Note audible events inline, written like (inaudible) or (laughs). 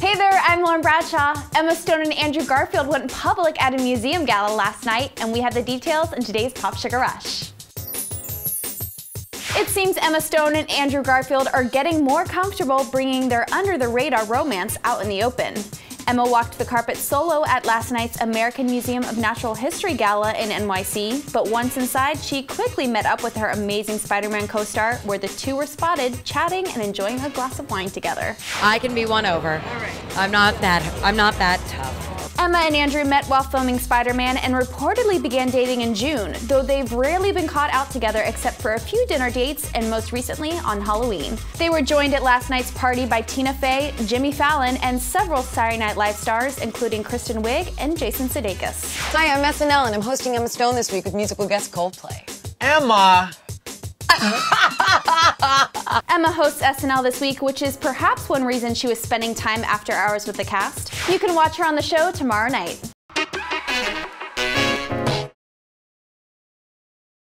Hey there, I'm Lauren Bradshaw. Emma Stone and Andrew Garfield went public at a museum gala last night, and we have the details in today's PopSugar Rush. It seems Emma Stone and Andrew Garfield are getting more comfortable bringing their under the radar romance out in the open. Emma walked the carpet solo at last night's American Museum of Natural History Gala in NYC, but once inside, she quickly met up with her amazing Spider-Man co-star, where the two were spotted chatting and enjoying a glass of wine together. I can be won over. I'm not that. I'm not that tough. Emma and Andrew met while filming Spider-Man and reportedly began dating in June, though they've rarely been caught out together except for a few dinner dates and most recently on Halloween. They were joined at last night's party by Tina Fey, Jimmy Fallon, and several Saturday Night Live stars, including Kristen Wiig and Jason Sudeikis. Hi, I'm SNL and I'm hosting Emma Stone this week with musical guest Coldplay. (laughs) Emma! Emma hosts SNL this week, which is perhaps one reason she was spending time after hours with the cast. You can watch her on the show tomorrow night.